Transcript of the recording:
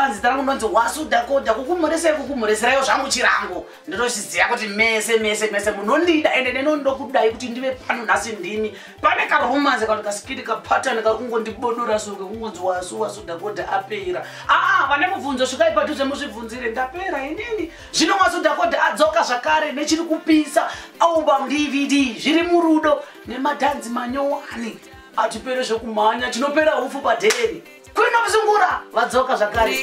fans zita rangu ndonzi wasu dhakodha kukumhoresei kukumhoreserayo zvangu chirango ndinochiziva kuti mese mese mese munondida ende nenondo kudai kuti ndive pano nhasi ndini. Pane karomanse kati kasikiti kapatani kari kungondibodora suke kungonzi wasu wasu dhakodha apera. Aa vane mubvunzo svikai padhuze muzvibvunzire ndapera inini. Zvino wasu dhakodha adzoka zvakare nechiri kupisa. Album dvd zviri murudo nemadhanzi manyowani atipere zvekumhanya tinopera hufu padheri kwino muzungura vadzoka zvakare